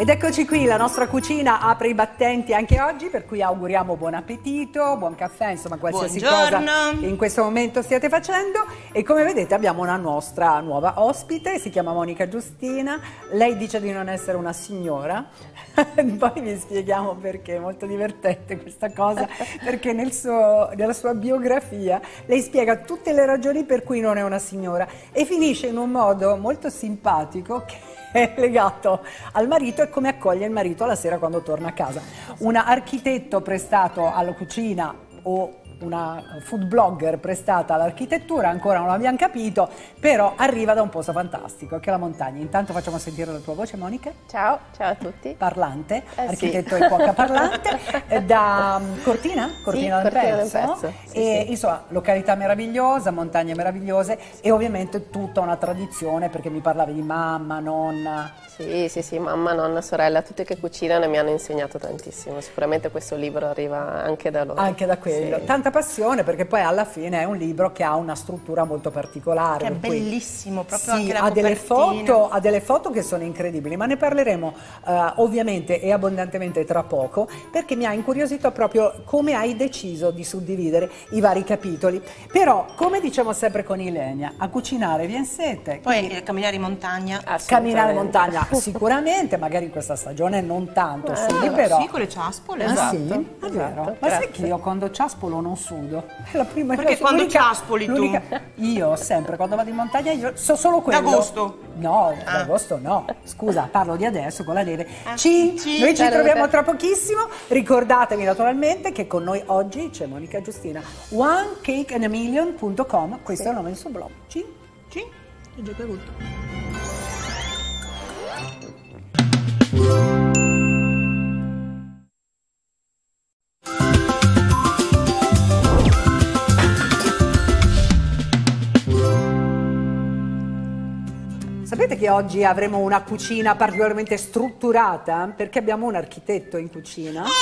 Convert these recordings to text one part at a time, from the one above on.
Ed eccoci qui, la nostra cucina apre i battenti anche oggi, per cui auguriamo buon appetito, buon caffè, insomma qualsiasi Buongiorno. cosa che in questo momento stiate facendo. E come vedete abbiamo una nostra nuova ospite, si chiama Monica Giustina, lei dice di non essere una signora, poi vi spieghiamo perché, è molto divertente questa cosa, perché nel suo- nella sua biografia lei spiega tutte le ragioni per cui non è una signora e finisce in un modo molto simpatico che è legato al marito e come accoglie il marito la sera quando torna a casa. Un architetto prestato alla cucina o una food blogger prestata all'architettura, ancora non l'abbiamo capito, però arriva da un posto fantastico che è la montagna. Intanto facciamo sentire la tua voce Monica, Ciao, ciao a tutti. parlante, Eh, architetto sì. e cuoca parlante, da um, Cortina, Cortina del Cortina Pezzo, sì, e sì. insomma località meravigliosa, montagne meravigliose e ovviamente tutta una tradizione perché mi parlavi di mamma, nonna, Sì, sì, sì, mamma, nonna, sorella, tutte che cucinano e mi hanno insegnato tantissimo. Sicuramente questo libro arriva anche da loro. Anche da quello. Sì. Tanta passione perché poi alla fine è un libro che ha una struttura molto particolare. Che è bellissimo, proprio Sì, anche la ha delle, foto, ha delle foto che sono incredibili, ma ne parleremo eh, ovviamente e abbondantemente tra poco perché mi ha incuriosito proprio come hai deciso di suddividere i vari capitoli. Però, come diciamo sempre con Ilenia, a cucinare viene sete. Poi quindi camminare in montagna. Camminare in montagna sicuramente, magari in questa stagione non tanto, sì, Eh, però... Sì, con le ciaspole. Ah, esatto. sì? È vero. esatto, Ma sai grazie. che io quando ciaspolo non sudo? È la prima Perché la- quando ciaspoli tu? Io sempre quando vado in montagna io so solo quello. D'agosto? No, Ah. d'agosto no. Scusa, parlo di adesso con la neve. Ah, Ci, ci. noi ci troviamo tra pochissimo. Ricordatevi naturalmente che con noi oggi c'è Monica Giustina. OneCakeAndAMillion.com, questo è il nome del suo blog. Ci? Sì, è già bevuto. Che oggi avremo una cucina particolarmente strutturata? Perché abbiamo un architetto in cucina.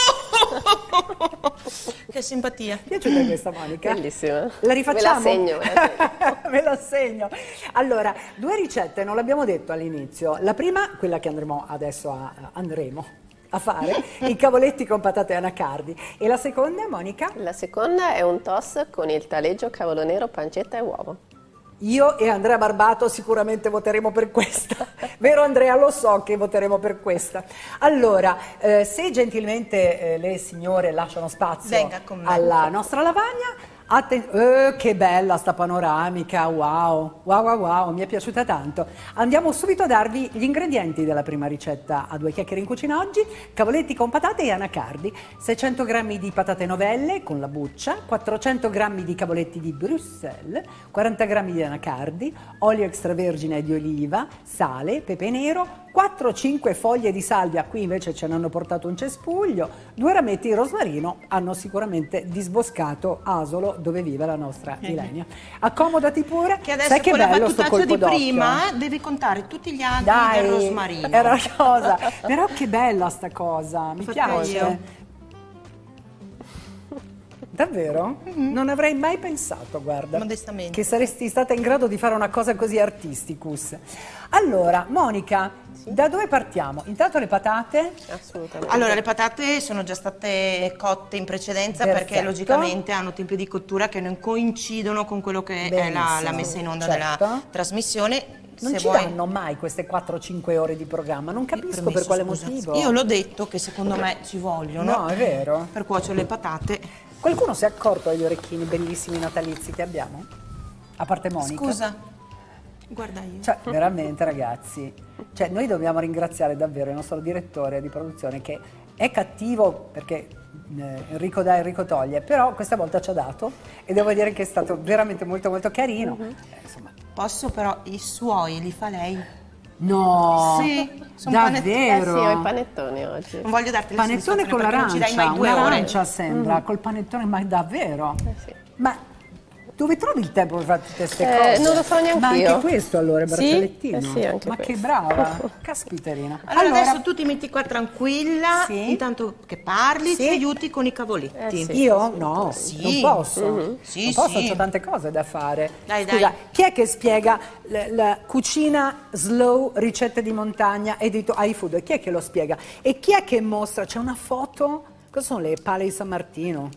Che simpatia. Piaciuta questa Monica? Bellissima. La rifacciamo? Me la segno, me la segno. Me la segno. Allora, due ricette, non l'abbiamo detto all'inizio. La prima, quella che andremo adesso a, andremo a fare, i cavoletti con patate e anacardi. E la seconda, Monica? La seconda è un toast con il taleggio, cavolo nero, pancetta e uovo. Io e Andrea Barbato sicuramente voteremo per questa. Vero Andrea? Lo so che voteremo per questa. Allora, eh, se gentilmente eh, le signore lasciano spazio alla nostra lavagna, atten- eh, che bella sta panoramica, wow, wow, wow, wow, mi è piaciuta tanto. Andiamo subito a darvi gli ingredienti della prima ricetta a due chiacchiere in cucina oggi, cavoletti con patate e anacardi, 600 g di patate novelle con la buccia, 400 g di cavoletti di Bruxelles, 40 g di anacardi, olio extravergine di oliva, sale, pepe nero, 4-5 foglie di salvia, qui invece ce ne hanno portato un cespuglio, due rametti di rosmarino, hanno sicuramente disboscato Asolo dove vive la nostra Ilenia. Accomodati pure, Che adesso sai che bello sto colpo di prima devi contare tutti gli Dai, del rosmarino. era la cosa, però che bella sta cosa, mi L'ho fatta piace. io. Davvero? Non avrei mai pensato, guarda, Modestamente. che saresti stata in grado di fare una cosa così artisticus. Allora, Monica, da dove partiamo? Intanto le patate, Assolutamente. Allora, le patate sono già state cotte in precedenza Perfetto. perché logicamente hanno tempi di cottura che non coincidono con quello che è la, Benissimo, la messa in onda certo. della trasmissione. non Se ci vuoi- danno mai queste 4-5 ore di programma, non capisco Permesso, per quale scusa. motivo. Io l'ho detto che secondo me ci vogliono. No, è vero. Per cuocere le patate. Qualcuno si è accorto degli orecchini bellissimi natalizi che abbiamo? A parte Monica? Scusa, guarda io. Cioè, veramente ragazzi, cioè, noi dobbiamo ringraziare davvero il nostro direttore di produzione che è cattivo perché eh, Enrico dà, Enrico toglie, però questa volta ci ha dato e devo dire che è stato veramente molto molto carino. Mhm. Eh, insomma, Posso però i suoi li fa lei. No, Sì, son Eh davvero. sì, ho i panettoni oggi. Non voglio darti le Panettone con l'arancia, mai due ore. un'arancia sembra, col panettone, ma davvero? Eh sì. Ma Dove trovi il tempo per fare tutte queste Eh, cose? non lo so neanche Ma io. anche questo allora, il Sì? braccialettino? Eh sì, anche Ma che questo. brava, caspiterina. Allora, adesso tu ti metti qua tranquilla, Sì. intanto che parli, Sì. ci aiuti con i cavoletti. Eh, sì. Io no, Sì. non posso. Mhm. Sì, non posso, sì. ho tante cose da fare. Dai, Scusa, dai. chi è che spiega la, la cucina slow, ricette di montagna, edito iFood? Chi è che lo spiega? E chi è che mostra? C'è una foto? Cosa sono le pale di San Martino?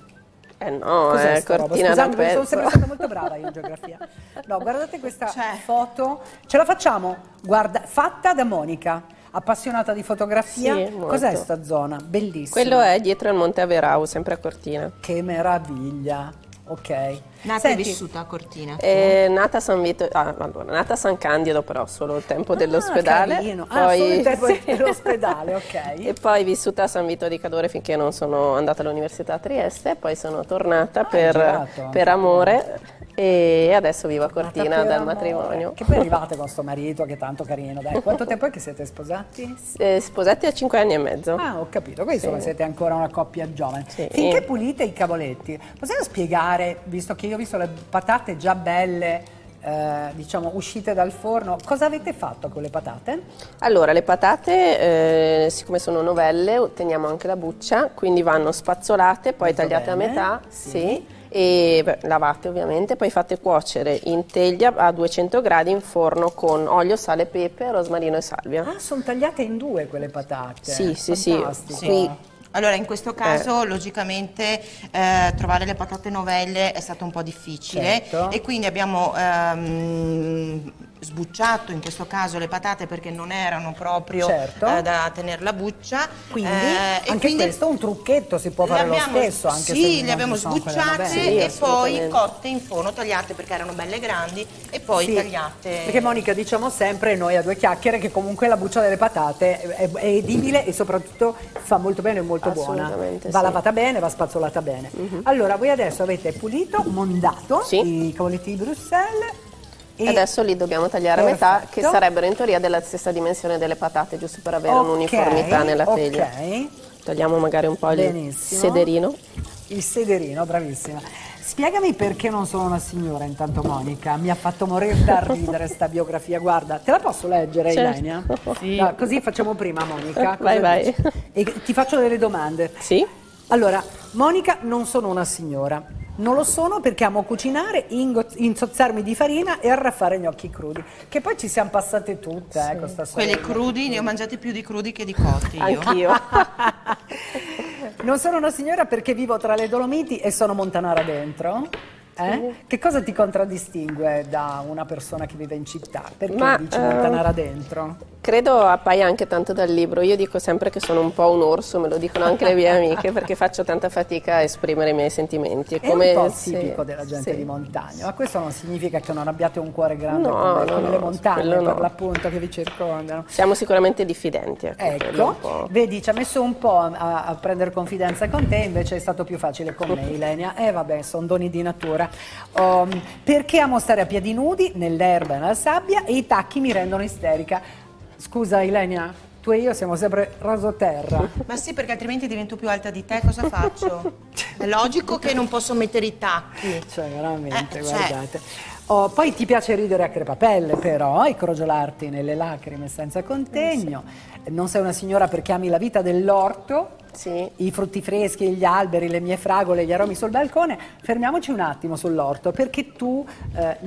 Eh no, Cos'è roba? cortina da Scusate, sono sempre stata molto brava io in geografia. No, guardate questa Cioè. foto. Ce la facciamo? Guarda, fatta da Monica, appassionata di fotografia. Sì. Cos'è sta zona? Bellissima. Quello è dietro il Monte Averau, sempre a Cortina. Che meraviglia. Ok. Nata e Senti, vissuta a Cortina. È nata a San Vito, ah, allora, nata a San Candido però solo il tempo dell'ospedale. Ah, carino. Ah, solo il tempo sì. dell'ospedale, ok. E poi vissuta a San Vito di Cadore finché non sono andata all'università a Trieste, poi sono tornata Ah, per, per amore e adesso vivo a Cortina dal matrimonio. Che poi arrivate con sto marito che è tanto carino. Dai, quanto tempo è che siete sposati? Eh, sposati a 5 anni e mezzo. Ah, ho capito, quindi insomma siete ancora una coppia giovane. Sì. Finché pulite i cavoletti, possiamo spiegare, visto che io ho visto le patate già belle, eh, diciamo, uscite dal forno, cosa avete fatto con le patate? Allora, le patate, eh, siccome sono novelle, otteniamo anche la buccia, quindi vanno spazzolate, poi Molto tagliate bene, a metà, sì. sì, e beh, lavate ovviamente, poi fatte cuocere in teglia a 200 gradi in forno con olio, sale, pepe, rosmarino e salvia. Ah, sono tagliate in due quelle patate. Sì, sì, sì. Qui- Allora, in questo caso, logicamente, eh, trovare le patate novelle è stato un po' difficile Certo. e quindi abbiamo ehm, sbucciato in questo caso le patate perché non erano proprio Certo. eh, da tenere la buccia. Quindi eh, anche quindi questo è un trucchetto, si può fare lo stesso anche sì, se le abbiamo sbucciate. Sì, e poi cotte in forno, tagliate perché erano belle grandi e poi Sì, tagliate. Perché Monica diciamo sempre, noi a due chiacchiere, che comunque la buccia delle patate è, è edibile e soprattutto fa molto bene e molto buona. Va sì. lavata bene, va spazzolata bene. Allora, voi adesso avete pulito, mondato Sì. i cavoletti di Bruxelles. E Adesso li dobbiamo tagliare a metà, che Perfetto. sarebbero in teoria della stessa dimensione delle patate, giusto per avere Ok, un'uniformità nella teglia. Ok, Togliamo magari un po' il Benissimo. sederino. il sederino, bravissima. Spiegami perché non sono una signora intanto Monica, mi ha fatto morire da ridere sta biografia, guarda, te la posso leggere Certo. Ilenia? Sì. No, così facciamo prima Monica. Vai, cosa vai. E ti faccio delle domande. Sì? Allora, Monica, non sono una signora. Non lo sono perché amo cucinare, insozzarmi di farina e arraffare gnocchi crudi. Che poi ci siamo passate tutte, eh, con sta Quelli sorella. crudi ne ho mangiati più di crudi che di cotti io. Anch'io. Non sono una signora perché vivo tra le Dolomiti e sono montanara dentro. Eh? Che cosa ti contraddistingue da una persona che vive in città? Perché Ma, dici eh, montanara dentro? Credo appaia anche tanto dal libro. Io dico sempre che sono un po' un orso, me lo dicono anche le mie amiche, perché faccio tanta fatica a esprimere i miei sentimenti. È un po' sì, tipico della gente sì. di montagna, ma questo non significa che non abbiate un cuore grande No, come, no, come no, le montagne, per l'appunto, che vi circondano. Siamo sicuramente diffidenti. Ecco, Ecco, vedi, ci ha messo un po' a, a prendere confidenza con te, invece è stato più facile con me, Ilenia. E vabbè, sono doni di natura. Um, perché amo stare a piedi nudi, nell'erba e nella sabbia, e i tacchi mi rendono isterica. Scusa, Ilenia, tu e io siamo sempre rasoterra. Ma sì, perché altrimenti divento più alta di te, cosa faccio? È logico che non posso mettere i tacchi. Cioè, veramente, Eh, cioè. guardate. Oh, poi ti piace ridere a crepapelle, però, e crogiolarti nelle lacrime senza contegno. Non sei una signora perché ami la vita dell'orto, Sì. i frutti freschi, gli alberi, le mie fragole, gli aromi sul balcone. Fermiamoci un attimo sull'orto, perché tu eh,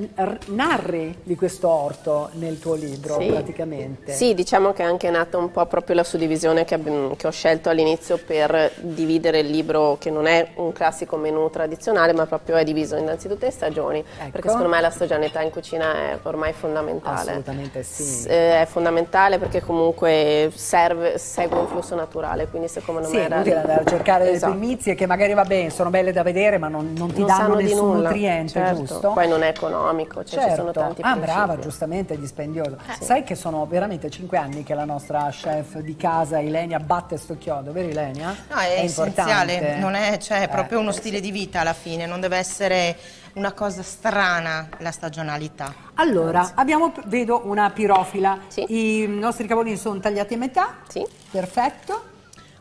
narri di questo orto nel tuo libro, Sì. praticamente. Sì, diciamo che è anche nata un po' proprio la suddivisione che, che ho scelto all'inizio per dividere il libro, che non è un classico menù tradizionale, ma proprio è diviso innanzitutto in stagioni, Ecco. perché secondo me la stagionalità in cucina è ormai fondamentale. Assolutamente sì. S- eh, è fondamentale perché comunque serve, segue un flusso naturale, quindi secondo Sì, me è era... inutile andare a cercare Esatto. delle primizie che magari va bene, sono belle da vedere, ma non, non ti non danno nessun nulla, nutriente, certo. giusto? Poi non è economico, cioè ci sono Certo. tanti ah, principi. brava, giustamente è dispendioso. Sai che sono veramente cinque anni che la nostra chef di casa, Ilenia, batte sto chiodo, vero Ilenia? No, è, essenziale, importante. non è, cioè, è Eh, proprio uno stile di vita alla fine, non deve essere una cosa strana la stagionalità. Allora, abbiamo, vedo una pirofila. Sì. I nostri cavolini sono tagliati a metà. Sì. Perfetto.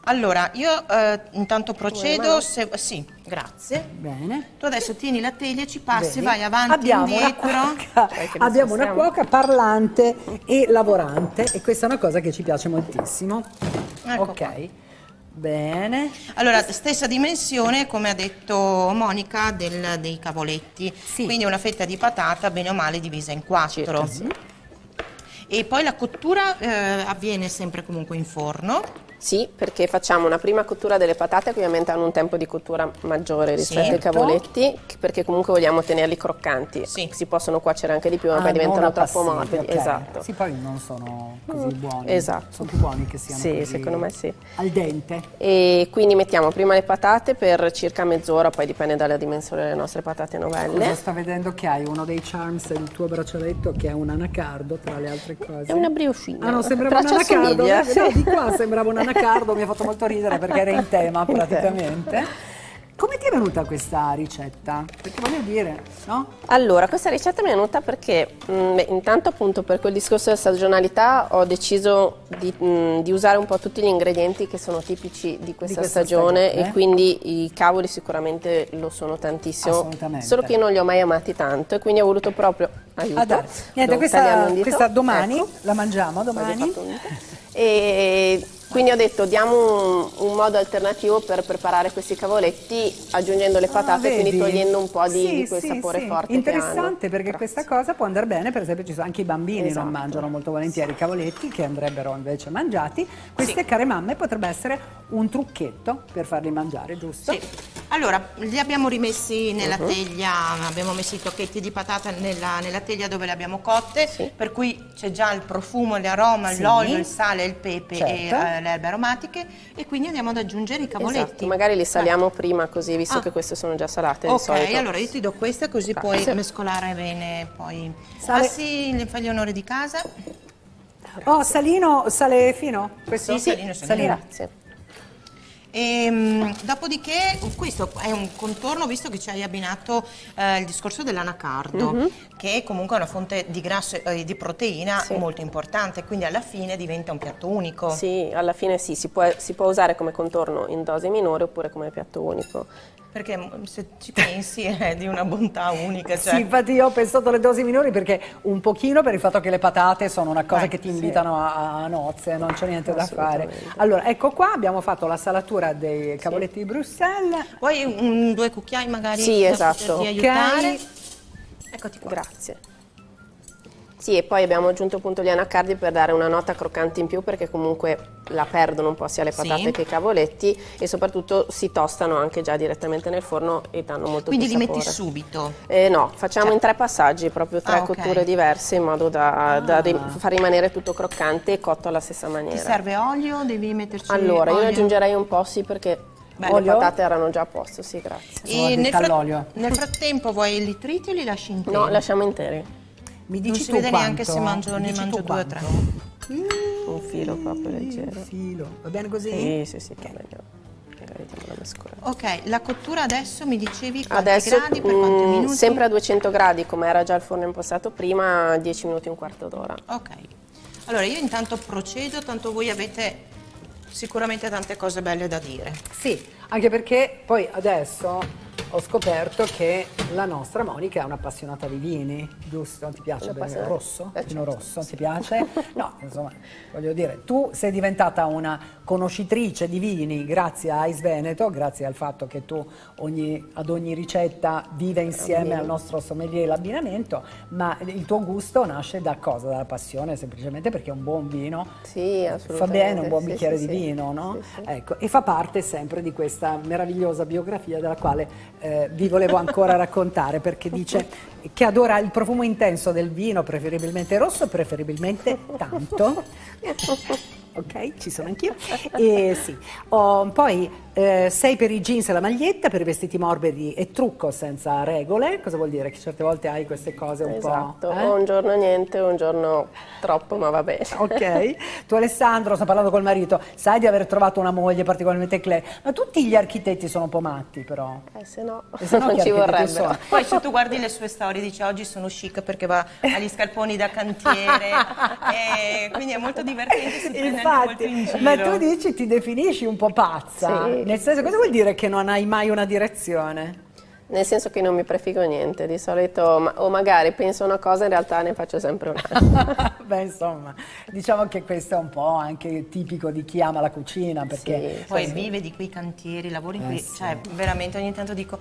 Allora, io eh, intanto procedo, se, sì, grazie. Bene. Tu adesso tieni la teglia, ci passi, Vedi? vai avanti, abbiamo indietro. Una cuoca, Cioè, abbiamo una cuoca parlante e lavorante e questa è una cosa che ci piace moltissimo. Ecco ok, qua. bene. Allora, stessa dimensione, come ha detto Monica, del- dei cavoletti. Sì. Quindi una fetta di patata, bene o male, divisa in quattro. E poi la cottura eh, avviene sempre comunque in forno. Sì, perché facciamo una prima cottura delle patate che ovviamente hanno un tempo di cottura maggiore rispetto ai Certo. cavoletti, che- perché comunque vogliamo tenerli croccanti. Sì. Si possono cuocere anche di più, ma Ah, poi diventano troppo morbidi. ok. Esatto. Sì, poi non sono così buoni. esatto. Sono più buoni che siano Sì, secondo me sì. Al dente. E quindi mettiamo prima le patate per circa mezz'ora, poi dipende dalla dimensione delle nostre patate Cosa novelle. sto vedendo che hai uno dei charms del tuo braccialetto che è un anacardo tra le altre cose. È una briochina. Ah no, sembrava un anacardo, no, sì. di qua sembrava un anacardo, mi ha fatto molto ridere perché era in tema praticamente. Come ti è venuta questa ricetta? Perché voglio dire, no? Allora, questa ricetta mi è venuta perché mh, beh, intanto appunto per quel discorso della stagionalità ho deciso di, mh, di usare un po' tutti gli ingredienti che sono tipici di questa, questa stagione, stagione. e quindi i cavoli sicuramente lo sono tantissimo, Assolutamente. solo che io non li ho mai amati tanto e quindi ho voluto proprio aiuto. Ah, dai. Niente, questa, questa domani Ecco. la mangiamo, domani. E quindi ho detto diamo un, un modo alternativo per preparare questi cavoletti aggiungendo le patate Ah, e quindi togliendo un po' di, Sì, di quel sì, sapore sì. forte Interessante perché Grazie. questa cosa può andare bene, per esempio ci sono anche i bambini Esatto. non mangiano molto volentieri i cavoletti che andrebbero invece mangiati. Queste care mamme potrebbe essere un trucchetto per farli mangiare, giusto? Sì. Allora, li abbiamo rimessi nella Uh-huh. teglia, abbiamo messo i tocchetti di patata nella, nella teglia dove le abbiamo cotte, Sì. per cui c'è già il profumo, l'aroma, Sì. l'olio, il sale, il pepe e Certo. eh, le erbe aromatiche e quindi andiamo ad aggiungere i cavoletti. Esatto, magari li saliamo prima così, visto Ah. che queste sono già salate Ok, allora io ti do questa così Grazie. puoi mescolare bene poi. Sale- Passi, le fai gli onori di casa. Oh, salino, sale fino? Questo? Sì, salino, salino. Grazie. E, mm, dopodiché questo è un contorno visto che ci hai abbinato eh, il discorso dell'anacardo che è comunque una fonte di grasso e di proteina Sì. molto importante quindi alla fine diventa un piatto unico Sì, alla fine sì, si può, si può usare come contorno in dose minore oppure come piatto unico. Perché mm, se ci pensi è di una bontà unica cioè, Sì, infatti io ho pensato alle dosi minori perché un pochino per il fatto che le patate sono una cosa Eh, che ti sì. invitano a, a nozze, non c'è niente da fare. Allora, ecco qua abbiamo fatto la salatura dei cavoletti di Bruxelles. vuoi un- due cucchiai magari Sì, esatto. aiutare Ok. eccoti qua Grazie. Sì, e poi abbiamo aggiunto appunto gli anacardi per dare una nota croccante in più perché comunque la perdono un po' sia le Sì. patate che i cavoletti e soprattutto si tostano anche già direttamente nel forno e danno molto quindi più li sapore. metti subito Eh, no, facciamo Cioè- in tre passaggi, proprio tre Ah, ok. cotture diverse in modo da, da Ah. ri- far rimanere tutto croccante e cotto alla stessa ti maniera. serve olio devi metterci Allora, io olio? aggiungerei un po' sì perché Beh, le patate erano già a posto, sì, grazie. E nel, all'olio. nel frattempo vuoi i litriti o li lasci interi? No, lasciamo interi. Mi Non dici si tu vede neanche quanto? se mangio- Mi ne mangio due o quanto? Un filo proprio Un leggero. filo. Va bene così? Sì, sì, sì, va meglio. Ok, la cottura adesso mi dicevi quanti Adesso gradi per quanti mm, minuti? sempre a 200 gradi come era già il forno impostato prima, 10 minuti, un quarto d'ora. Ok, allora io intanto procedo, tanto voi avete sicuramente tante cose belle da dire. Sì, anche perché poi adesso ho scoperto che la nostra Monica è un'appassionata di vini, giusto? Ti piace bere rosso? Eh, Vino certo, rosso, ti piace? No, insomma, voglio dire, tu sei diventata una conoscitrice di vini grazie a Ice Veneto, grazie al fatto che tu ogni- ad ogni ricetta vive insieme al nostro sommelier l'abbinamento, ma il tuo gusto nasce da cosa? Dalla passione, semplicemente perché un buon vino Sì, fa bene un buon Sì, bicchiere sì, di sì. vino, no? Sì, sì. Ecco, e fa parte sempre di questa meravigliosa biografia della quale eh, vi volevo ancora raccontare, perché dice che adora il profumo intenso del vino, preferibilmente rosso, preferibilmente tanto. Ok, ci sono anch'io. E sì. Oh, poi eh, sei per i jeans e la maglietta, per i vestiti morbidi e trucco senza regole. Cosa vuol dire? Che certe volte hai queste cose un esatto. po'... Eh? un giorno niente, un giorno troppo, ma va bene. Ok. Tu Alessandro, sto parlando col marito, sai di aver trovato una moglie particolarmente eclair, ma tutti gli architetti sono un po' matti però. Eh se no, E se no non ci vorrebbero. sono? Poi se tu guardi le sue storie dice oggi sono chic perché va agli scalponi da cantiere e quindi è molto divertente si anche molto in Infatti, giro. ma tu dici ti definisci un po' pazza, Sì. Nel senso cosa vuol dire che non hai mai una direzione? Nel senso che non mi prefigo niente, di solito, ma- o magari penso una cosa in realtà ne faccio sempre un'altra. Beh, insomma, diciamo che questo è un po' anche tipico di chi ama la cucina, perché Sì. Poi vive di quei cantieri, lavora in Eh, cui, sì. cioè veramente ogni tanto dico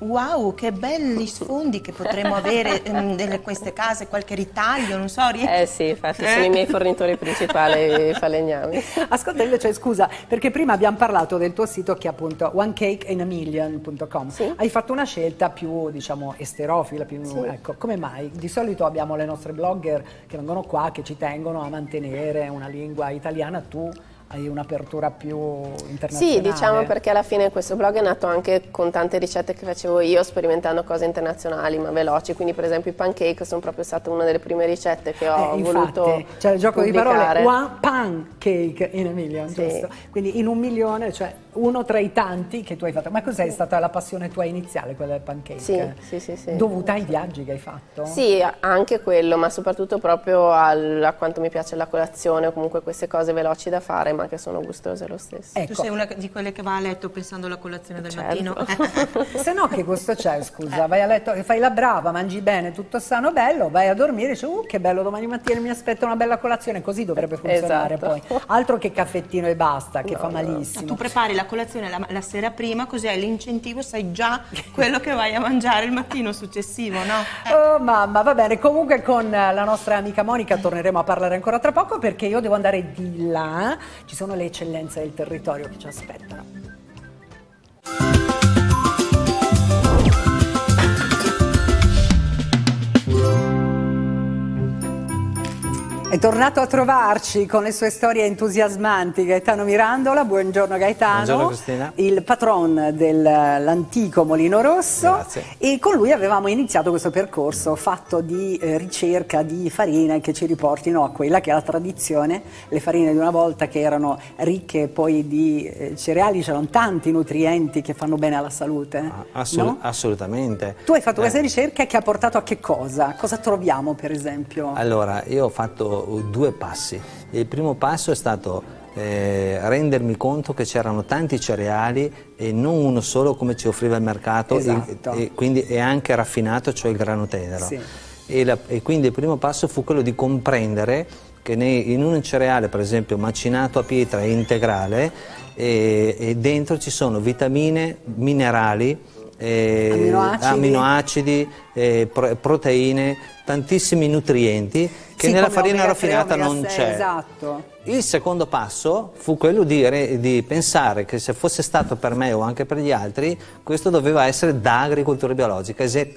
wow che belli sfondi che potremmo avere delle queste case, qualche ritaglio, non so, Eh sì, infatti sono i miei fornitori principali, i falegnami. Ascolta invece, scusa, perché prima abbiamo parlato del tuo sito che è appunto onecakeinamillion.com. Sì. Hai fatto una scelta più, diciamo, esterofila, più, ecco, come mai? Di solito abbiamo le nostre blogger che vengono qua, che ci tengono a mantenere una lingua italiana, tu hai un'apertura più internazionale. Sì, diciamo perché alla fine questo blog è nato anche con tante ricette che facevo io, sperimentando cose internazionali ma veloci, quindi per esempio i pancake sono proprio state una delle prime ricette che ho Eh, voluto infatti, c'è il gioco pubblicare. di parole one pancake in a million, Sì. giusto? Quindi in un milione, cioè uno tra i tanti che tu hai fatto. Ma cos'è stata la passione tua iniziale, quella del pancake? Sì, sì, sì, sì. Dovuta ai viaggi che hai fatto? Sì, anche quello, ma soprattutto proprio al- a quanto mi piace la colazione o comunque queste cose veloci da fare ma che sono gustose lo stesso. Tu Ecco, sei una di quelle che va a letto pensando alla colazione del Certo. mattino. se no che gusto c'è, scusa? Vai a letto, fai la brava, mangi bene, tutto sano, bello, vai a dormire e dici, uh che bello, domani mattina mi aspetta una bella colazione, così dovrebbe funzionare Esatto. poi. Altro che caffettino e basta, che fa Ma malissimo. tu prepari la colazione la, la sera prima, così hai l'incentivo, sai già quello che vai a mangiare il mattino successivo, no? Oh mamma, va bene, comunque con eh, la nostra amica Monica torneremo a parlare ancora tra poco perché io devo andare di là, ci sono le eccellenze del territorio che ci aspettano. È tornato a trovarci con le sue storie entusiasmanti Gaetano Mirandola. Buongiorno Gaetano. Buongiorno, Cristina. Il patron dell'antico Molino Rosso. Grazie. E con lui avevamo iniziato questo percorso fatto di eh, ricerca di farine che ci riportino a quella che è la tradizione, le farine di una volta che erano ricche poi di eh, cereali, c'erano tanti nutrienti che fanno bene alla salute. Assolut- no? Assolutamente. Tu hai fatto Eh, questa ricerca che ha portato a che cosa? Cosa troviamo per esempio? Allora, io ho fatto due passi. Il primo passo è stato eh, rendermi conto che c'erano tanti cereali e non uno solo come ci offriva il mercato, Esatto. e, e quindi è anche raffinato, cioè il grano tenero. Sì. E, la- e quindi il primo passo fu quello di comprendere che nei- in un cereale, per esempio macinato a pietra e integrale, e, e dentro ci sono vitamine, minerali, eh, Aminoacidi. aminoacidi, eh, pro- proteine, tantissimi nutrienti che Sì, nella farina raffinata 3, omega non 6, c'è. Esatto. Il secondo passo fu quello di, di pensare che se fosse stato per me o anche per gli altri, questo doveva essere da agricoltura biologica, ese-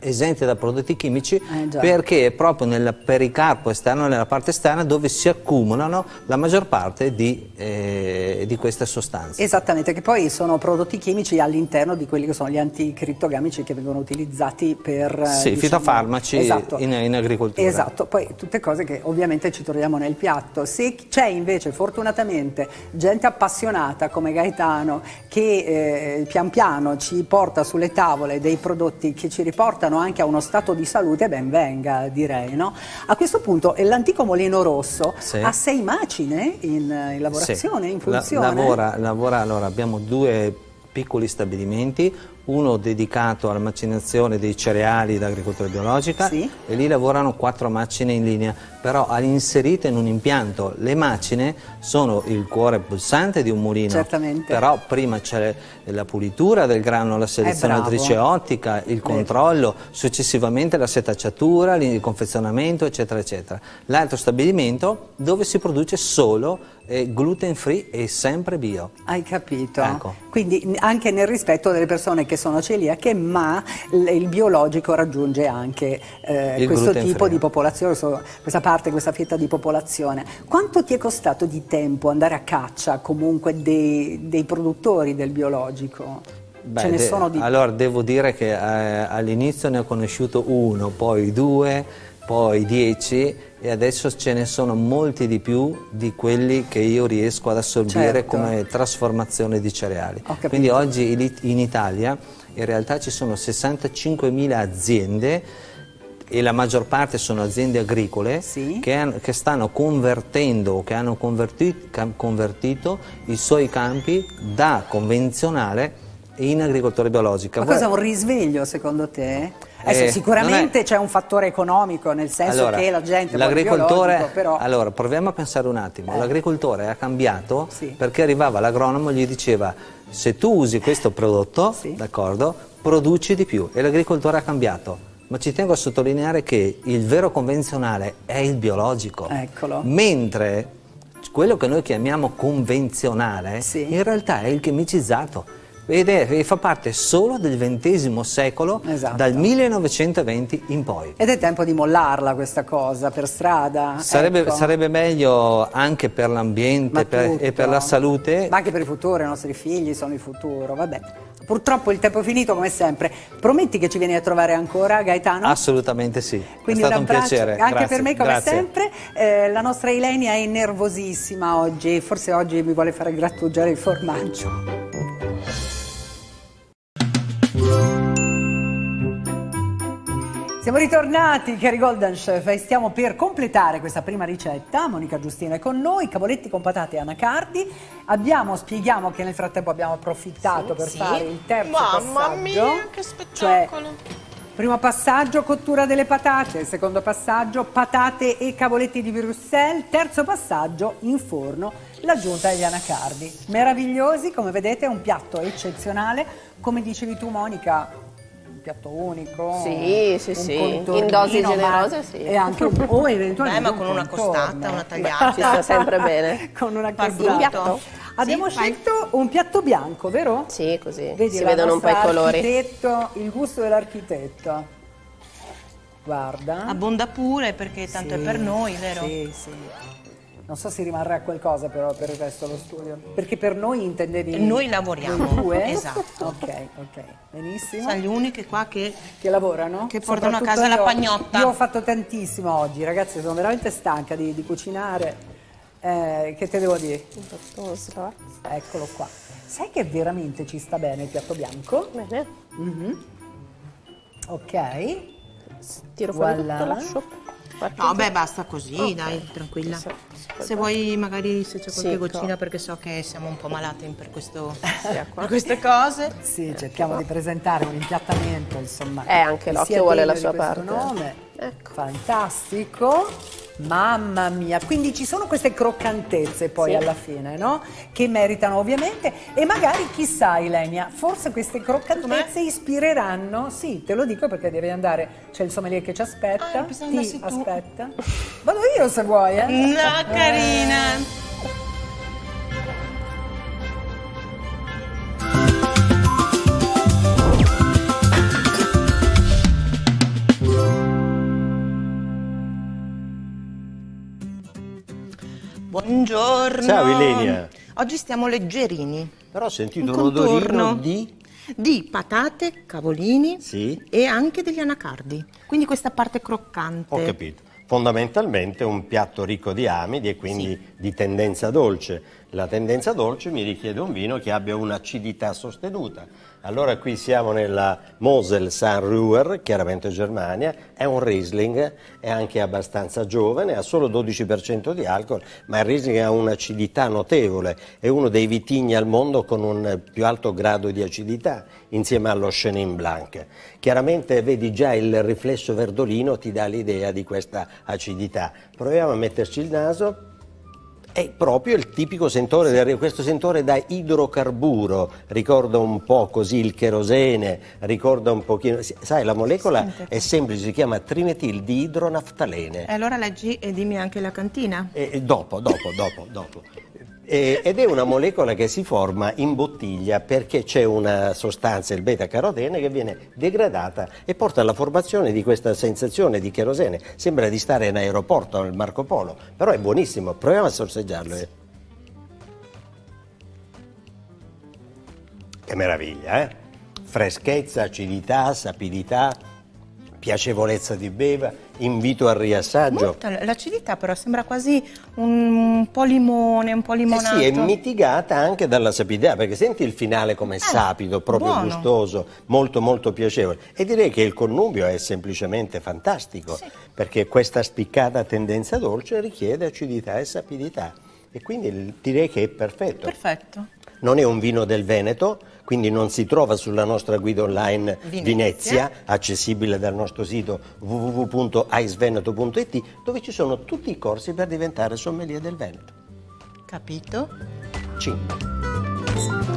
esente da prodotti chimici, Eh, perché è proprio nel pericarpo esterno, nella parte esterna, dove si accumulano la maggior parte di, eh, di queste sostanze. Esattamente, che poi sono prodotti chimici all'interno di quelli che sono gli anticrittogamici che vengono utilizzati per... eh, Sì, fitofarmaci esatto. in- in agricoltura. Esatto, poi tutte cose che ovviamente ci troviamo nel piatto. Se c'è invece fortunatamente gente appassionata come Gaetano che eh, pian piano ci porta sulle tavole dei prodotti che ci riportano anche a uno stato di salute, ben venga direi. No? A questo punto eh, l'antico Molino Rosso Sì. ha sei macine in, eh, in lavorazione, Sì. in La- funzione. lavora, lavora- allora, abbiamo due piccoli stabilimenti, uno dedicato alla macinazione dei cereali d'agricoltura biologica Sì. e lì lavorano quattro macine in linea, però inserite in un impianto. Le macine sono il cuore pulsante di un mulino, Certamente. però prima c'è la pulitura del grano, la selezionatrice ottica, il controllo, successivamente la setacciatura, il confezionamento, eccetera, eccetera. L'altro stabilimento dove si produce solo eh, gluten free e sempre bio. Hai capito? Ecco. Quindi anche nel rispetto delle persone che che sono celiache, ma il biologico raggiunge anche eh, questo tipo free. di popolazione, questa parte, questa fetta di popolazione. Quanto ti è costato di tempo andare a caccia comunque dei, dei produttori del biologico? Beh, Ce ne de- sono di Allora, devo dire che eh, all'inizio ne ho conosciuto uno, poi due, poi dieci e adesso ce ne sono molti di più di quelli che io riesco ad assorbire Certo. come trasformazione di cereali. Quindi oggi in It- in Italia in realtà ci sono 65.000 aziende e la maggior parte sono aziende agricole Sì. che, che stanno convertendo o che hanno converti- cam- convertito i suoi campi da convenzionale in agricoltura biologica. Ma Voi- cosa è un risveglio secondo te? Eh, sicuramente è- c'è un fattore economico, nel senso Allora, che la gente l'agricoltore, però... allora proviamo a pensare un attimo, Eh. l'agricoltore ha cambiato Sì. perché arrivava l'agronomo e gli diceva se tu usi questo prodotto, Sì. d'accordo, produci di più e l'agricoltore ha cambiato. Ma ci tengo a sottolineare che il vero convenzionale è il biologico. Eccolo. Mentre quello che noi chiamiamo convenzionale Sì. in realtà è il chimicizzato. Ed è, e fa parte solo del XX secolo, Esatto. dal 1920 in poi. Ed è tempo di mollarla questa cosa per strada. Sarebbe, ecco. sarebbe meglio anche per l'ambiente e per la salute. Ma anche per il futuro, i nostri figli sono il futuro, vabbè. Purtroppo il tempo è finito come sempre. Prometti che ci vieni a trovare ancora, Gaetano? Assolutamente sì, Quindi è stato un piacere. Anche Grazie, per me, come grazie. sempre, eh, la nostra Ilenia è nervosissima oggi. Forse oggi mi vuole fare grattugiare il formaggio. Siamo ritornati, cari Golden Chef, e stiamo per completare questa prima ricetta. Monica Giustina è con noi, cavoletti con patate e anacardi. Abbiamo, spieghiamo che nel frattempo abbiamo approfittato per Sì. fare il terzo Mamma passaggio. mia, che Cioè, spettacolo! Primo passaggio, cottura delle patate. Secondo passaggio, patate e cavoletti di Bruxelles. Terzo passaggio, in forno, l'aggiunta degli anacardi. Meravigliosi, come vedete, è un piatto eccezionale. Come dicevi tu, Monica, piatto unico. Sì, sì, un sì. In dosi generose, sì. E anche un, o eventualmente Beh, ma un con una contorno. costata, una tagliata. Ci sta sempre bene. con una costata. Abbiamo Sì, vai. scelto un piatto bianco, vero? Sì, così Vedi si vedono un po' i colori. architetto, il gusto dell'architetto. Guarda. Abbonda pure perché tanto Sì, è per noi, vero? Sì, sì. Non so se rimarrà qualcosa però per il resto dello studio. Perché per noi intendevi... Noi lavoriamo, due? esatto. Ok, ok. Benissimo. Sono gli unici qua che Che lavorano? Che portano a casa la io- pagnotta. Io ho fatto tantissimo oggi, ragazzi, sono veramente stanca di, di cucinare. Eh, che te devo dire? Eccolo qua. Sai che veramente ci sta bene il piatto bianco? Bene, Ok. tiro fuori Voilà. tutto, lascio. No, beh, basta così, dai, tranquilla. Se vuoi, magari se c'è qualche Sì, goccina, co- perché so che siamo un po' malate per, questo, ecco. per queste cose. Sì, cerchiamo di presentare un impiattamento, insomma. Eh, anche che l'occhio vuole la sua parte. Nome. Ecco. Fantastico. Mamma mia, quindi ci sono queste croccantezze poi Sì. alla fine, no? Che meritano ovviamente e magari chissà Ilenia, forse queste croccantezze ispireranno, sì, te lo dico perché devi andare, c'è il sommelier che ci aspetta, Ah, ti andassi tu. aspetta. Vado io se vuoi, eh? No, carina! Buongiorno. Ciao, Ilenia. Oggi stiamo leggerini. Però ho sentito Un un, odorino di... Di patate, cavolini Sì. e anche degli anacardi. Quindi questa parte croccante. Ho capito. Fondamentalmente un piatto ricco di amidi e quindi di tendenza dolce. La tendenza dolce mi richiede un vino che abbia un'acidità sostenuta. Allora qui siamo nella Mosel Saint-Ruhr, chiaramente Germania, è un Riesling, è anche abbastanza giovane, ha solo 12% di alcol, ma il Riesling ha un'acidità notevole, è uno dei vitigni al mondo con un più alto grado di acidità, insieme allo Chenin Blanc. Chiaramente vedi già il riflesso verdolino ti dà l'idea di questa acidità. Proviamo a metterci il naso. È proprio il tipico sentore, del- questo sentore da idrocarburo, ricorda un po' così il cherosene, ricorda un pochino, sai la molecola Sente. è semplice, si chiama trimetil di idronaftalene. E allora leggi e dimmi anche la cantina. E dopo, dopo, dopo, dopo. E- ed è una molecola che si forma in bottiglia perché c'è una sostanza, il beta-carotene, che viene degradata e porta alla formazione di questa sensazione di cherosene. Sembra di stare in aeroporto al Marco Polo, però è buonissimo, proviamo a sorseggiarlo. eh. Che meraviglia, eh? Freschezza, acidità, sapidità, piacevolezza di beva, invito al riassaggio. Molta l'acidità però sembra quasi un po' limone, un po' Eh limonato. sì, è mitigata anche dalla sapidità, perché senti il finale come sapido, proprio buono. gustoso, molto molto piacevole. E direi che il connubio è semplicemente fantastico, perché questa spiccata tendenza dolce richiede acidità e sapidità. E quindi direi che è perfetto. Perfetto. Non è un vino del Veneto, quindi non si trova sulla nostra guida online Venezia. Venezia, accessibile dal nostro sito www.aisveneto.it, dove ci sono tutti i corsi per diventare sommelier del Veneto. Capito? 5.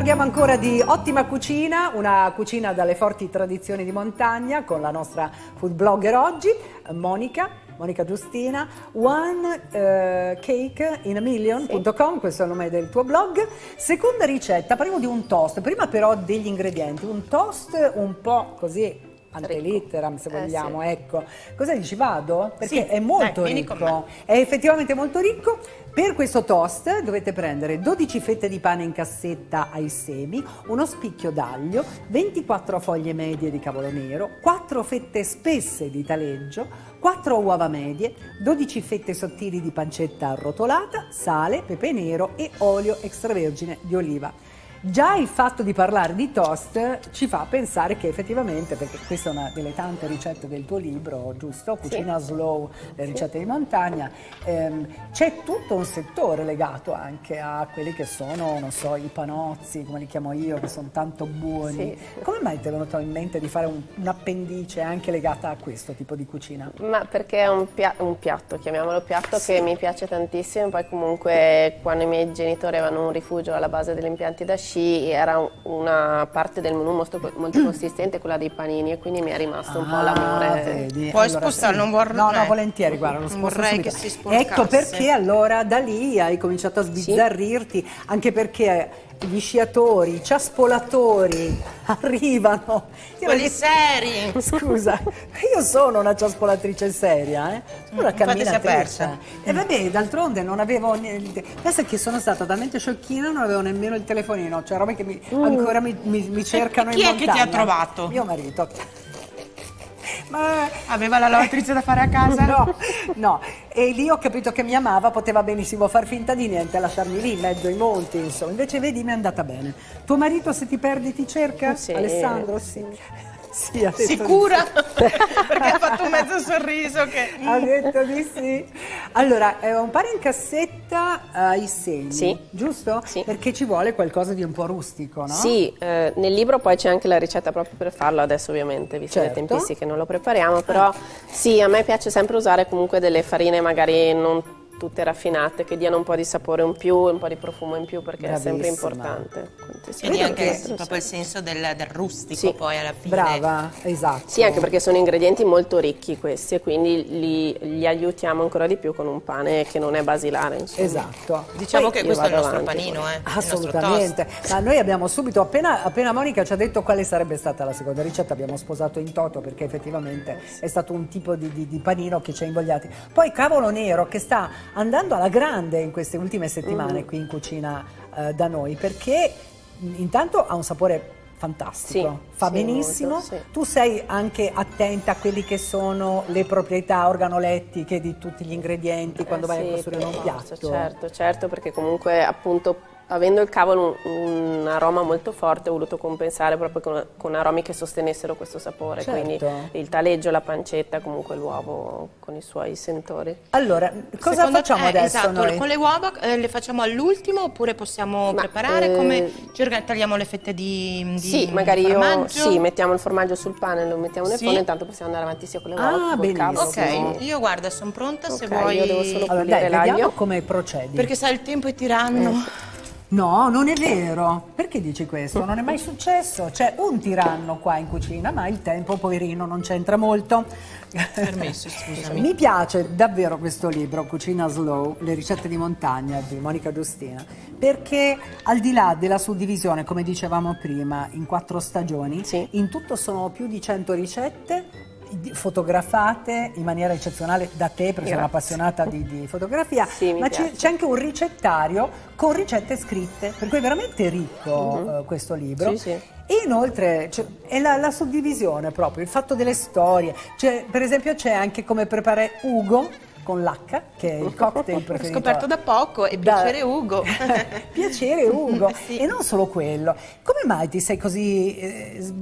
Parliamo ancora di ottima cucina, una cucina dalle forti tradizioni di montagna con la nostra food blogger oggi, Monica, Monica Giustina, one eh, cake in a million.com, questo è il nome del tuo blog. Seconda ricetta, parliamo di un toast, prima però degli ingredienti, un toast un po' così antelitteram se Eh, vogliamo, ecco. Cosa dici? Vado? Perché Sì, è molto dai, ricco. È effettivamente molto ricco. Per questo toast dovete prendere 12 fette di pane in cassetta ai semi, uno spicchio d'aglio, 24 foglie medie di cavolo nero, 4 fette spesse di taleggio, 4 uova medie, 12 fette sottili di pancetta arrotolata, sale, pepe nero e olio extravergine di oliva. Già il fatto di parlare di toast ci fa pensare che effettivamente, perché questa è una delle tante ricette del tuo libro, giusto? Cucina slow, le ricette di montagna, ehm, c'è tutto un settore legato anche a quelli che sono, non so, i panozzi, come li chiamo io, che sono tanto buoni. Sì. Come mai ti è venuto in mente di fare un- un'appendice anche legata a questo tipo di cucina? Ma perché è un, pia- un piatto, chiamiamolo piatto, che mi piace tantissimo. Poi comunque quando i miei genitori avevano un rifugio alla base degli impianti da sci era un- una parte del menù molto, molto consistente, quella dei panini, e quindi mi è rimasto un po' Ah, l'amore. vedi. Puoi spostare, non vorrei- No, no, volentieri, guarda, lo Non sposto vorrei subito. che si sporcasse. Ecco perché allora da lì hai cominciato a sbizzarrirti, anche perché gli sciatori, i ciaspolatori arrivano. Io Quelli perché- seri. Scusa, io sono una ciaspolatrice seria, eh? Sono una Mm, camminatrice. E vabbè, d'altronde non avevo niente. Pensa che sono stata talmente sciocchina, non avevo nemmeno il telefonino, cioè robe che mi- ancora mi, mi- mi cercano chi in è che ti ha montagna. trovato? Mio marito. Ma Aveva la lavatrice da fare a casa? No, no, e lì ho capito che mi amava, poteva benissimo far finta di niente, lasciarmi lì in mezzo ai monti, insomma. Invece vedi, mi è andata bene. Tuo marito se ti perdi ti cerca? Sì. Alessandro? Sì. Sì, ha detto di Sicura? Perché ha fatto un mezzo sorriso che... sì. Ha detto di sì. Allora, è un pane in cassetta ai semi, Sì. giusto? Sì. Perché ci vuole qualcosa di un po' rustico, no? Sì, eh, nel libro poi c'è anche la ricetta proprio per farlo, adesso ovviamente, visto Certo. le tempistiche non lo prepariamo, però sì, a me piace sempre usare comunque delle farine magari non tutte raffinate, che diano un po' di sapore in più, un po' di profumo in più, perché è sempre Bravissima. importante. Quindi anche proprio il senso del, del rustico Sì. poi alla fine. Brava, esatto. Sì, anche perché sono ingredienti molto ricchi questi e quindi li, li aiutiamo ancora di più con un pane che non è basilare. Insomma. Esatto. Diciamo Poi che questo è il nostro avanti panino, eh. Assolutamente, ma noi abbiamo subito, appena, appena Monica ci ha detto quale sarebbe stata la seconda ricetta, abbiamo sposato in toto perché effettivamente è stato un tipo di, di- di panino che ci ha invogliati. Poi cavolo nero che sta andando alla grande in queste ultime settimane qui in cucina eh, da noi perché intanto ha un sapore fantastico, Sì, fa sì, benissimo, molto, sì. tu sei anche attenta a quelli che sono le proprietà organolettiche di tutti gli ingredienti quando Eh vai a costruire un piatto. Certo, certo, perché comunque appunto avendo il cavolo un, un aroma molto forte, ho voluto compensare proprio con, con aromi che sostenessero questo sapore, Certo. quindi il taleggio, la pancetta, comunque l'uovo con i suoi sentori. Allora, cosa Secondo facciamo te- adesso esatto, noi? con le uova eh, le facciamo all'ultimo oppure possiamo Ma, preparare? eh, Come ci organ- tagliamo le fette di, di Sì, magari io formaggio? sì, mettiamo il formaggio sul pane, lo mettiamo nel Sì. forno, intanto possiamo andare avanti sia con le Ah, uova che col benissimo. cavolo. Ok, quindi- io guarda, sono pronta se Ok, vuoi. io devo solo- Allora, dai, vediamo come procedi. Perché sai, il tempo è tiranno. Eh. No, non è vero. Perché dici questo? Non è mai successo. C'è un tiranno qua in cucina, ma il tempo, poverino, non c'entra molto. Permesso, scusami. Mi piace davvero questo libro, Cucina Slow, le ricette di montagna di Monica Giustina, perché al di là della suddivisione, come dicevamo prima, in quattro stagioni, Sì. in tutto sono più di 100 ricette fotografate in maniera eccezionale da te perché Grazie. appassionata di, di fotografia Sì, ma c'è, anche un ricettario con ricette scritte per cui è veramente ricco eh, questo libro. Sì, sì. e inoltre c'è- è la, la suddivisione proprio, il fatto delle storie. Cioè, per esempio c'è anche come preparare Ugo con l'H, che è il cocktail Ho preferito. scoperto da poco e Da- piacere Ugo. piacere Ugo. Sì. E non solo quello. Come mai ti sei così eh,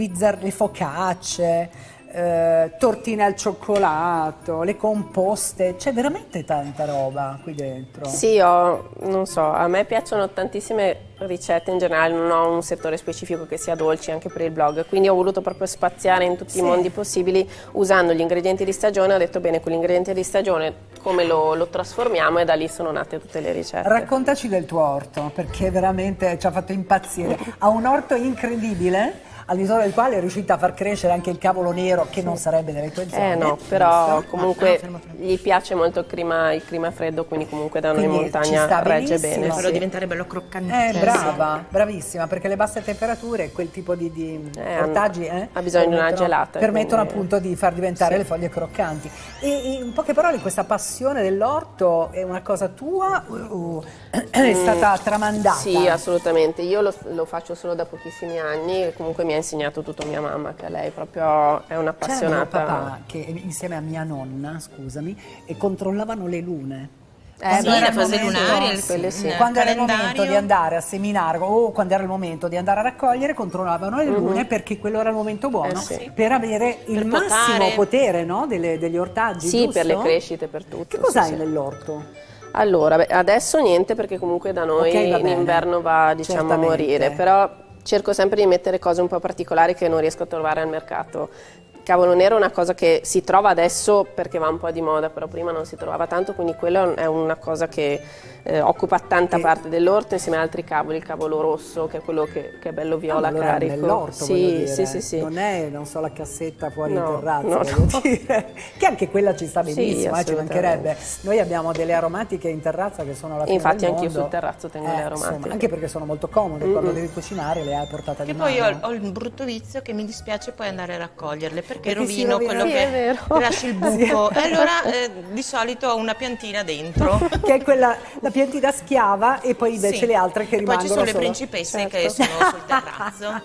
le focacce, eh, tortine al cioccolato, le composte? C'è veramente tanta roba qui dentro. Sì, ho- non so, a me piacciono tantissime ricette in generale, non ho un settore specifico che sia dolci anche per il blog, quindi ho voluto proprio spaziare in tutti Sì. i mondi possibili usando gli ingredienti di stagione, ho detto bene, con gli ingredienti di stagione come lo, lo trasformiamo e da lì sono nate tutte le ricette. Raccontaci del tuo orto, perché veramente ci ha fatto impazzire. Ha un orto incredibile, all'interno del quale è riuscita a far crescere anche il cavolo nero, che non sarebbe delle tue zone. Eh no, però giusto? comunque no, fermo, fermo. gli piace molto il clima, il clima freddo, quindi comunque da noi in montagna sta regge benissimo. bene. Farò sì. diventare bello croccantissimo. Eh, brava, bravissima, perché le basse temperature, quel tipo di, di Eh, ortaggi eh, ha bisogno di una gelata, Permettono quindi- appunto di far diventare Sì. le foglie croccanti. E, in poche parole, questa passione dell'orto è una cosa tua o è stata tramandata? Sì, assolutamente. Io lo, lo faccio solo da pochissimi anni e comunque mi ha insegnato tutto mia mamma, che lei proprio è C'era mio un'appassionata. papà che insieme a mia nonna, scusami, e controllavano le lune. Eh, Quando sì, era le il fasi momento- lunari, il- sì. nel Quando era il calendario. momento di andare a seminare o quando era il momento di andare a raccogliere, controllavano le lune perché quello era il momento buono. Eh, sì. per avere il Per massimo potare. potere no, delle- degli ortaggi. Sì, giusto? per le crescite, per tutto. Che sì, cos'hai sì. nell'orto? Allora, beh, adesso niente perché comunque da noi Ok, va in inverno va diciamo a morire, però cerco sempre di mettere cose un po' particolari che non riesco a trovare al mercato. Cavolo nero è una cosa che si trova adesso perché va un po' di moda, però prima non si trovava tanto, quindi quella è una cosa che eh, occupa tanta Che- parte dell'orto insieme ad altri cavoli, il cavolo rosso che è quello che, che è bello viola Ah, allora carico. nell'orto, sì, sì, sì, sì. Non è, non so, la cassetta fuori No, in terrazza, no, no. dire. Che anche quella ci sta Sì, benissimo, eh, ci mancherebbe. Noi abbiamo delle aromatiche in terrazza che sono la fine Infatti anch'io mondo. sul terrazzo tengo Eh, le aromatiche. insomma, anche perché sono molto comode, quando devi cucinare le hai a portata Che di poi mano. ho, ho il brutto vizio che mi dispiace poi andare a raccoglierle perché, Perché si rovino quello Sì, che che lasci il buco. E allora eh, di solito ho una piantina dentro. che è quella, la piantina schiava e poi invece Sì. le altre che E poi rimangono ci sono le principesse Certo. che sono sul terrazzo.